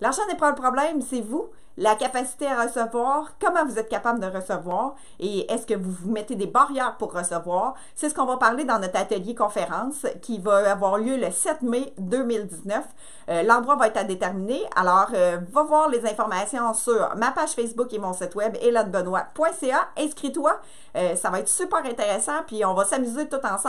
L'argent n'est pas le problème, c'est vous. La capacité à recevoir, comment vous êtes capable de recevoir et est-ce que vous vous mettez des barrières pour recevoir? C'est ce qu'on va parler dans notre atelier conférence qui va avoir lieu le 7 mai 2019. Euh, l'endroit va être à déterminer. Alors, euh, va voir les informations sur ma page Facebook et mon site web elodebenoit.ca. Inscris-toi. Euh, ça va être super intéressant puis on va s'amuser tout ensemble.